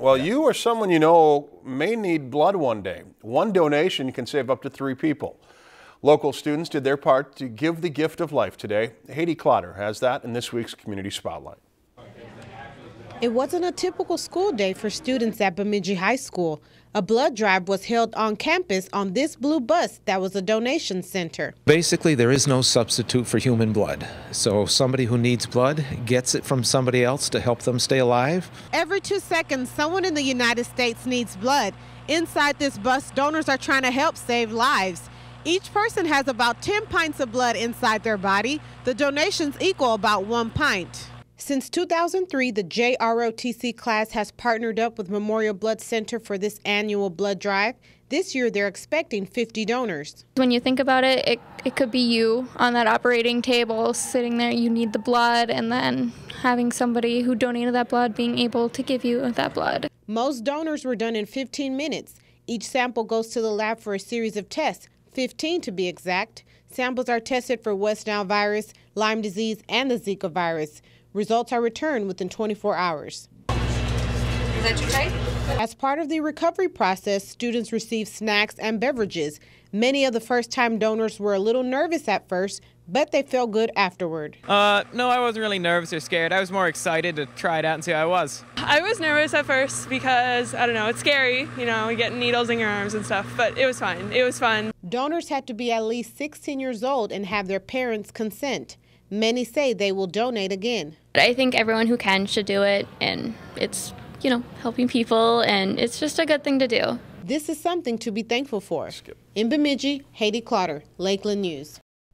Well, you or someone you know may need blood one day. One donation can save up to three people. Local students did their part to give the gift of life today. Haiti Clotter has that in this week's Community Spotlight. It wasn't a typical school day for students at Bemidji High School. A blood drive was held on campus on this blue bus that was a donation center. Basically, there is no substitute for human blood. So somebody who needs blood gets it from somebody else to help them stay alive. Every two seconds, someone in the United States needs blood. Inside this bus, donors are trying to help save lives. Each person has about 10 pints of blood inside their body. The donations equal about one pint. Since 2003, the JROTC class has partnered up with Memorial Blood Center for this annual blood drive. This year, they're expecting 50 donors. When you think about it, it, it could be you on that operating table sitting there. You need the blood, and then having somebody who donated that blood being able to give you that blood. Most donors were done in 15 minutes. Each sample goes to the lab for a series of tests, 15 to be exact. Samples are tested for West Nile virus, Lyme disease, and the Zika virus. Results are returned within 24 hours. Is that too? As part of the recovery process, students receive snacks and beverages. Many of the first time donors were a little nervous at first, but they felt good afterward. Uh, no, I wasn't really nervous or scared. I was more excited to try it out and see how I was. I was nervous at first because, I don't know, it's scary, you know, you get needles in your arms and stuff, but it was fine. It was fun. Donors had to be at least 16 years old and have their parents' consent. Many say they will donate again. I think everyone who can should do it, and it's, you know, helping people, and it's just a good thing to do. This is something to be thankful for. In Bemidji, Haiti Clotter, Lakeland News.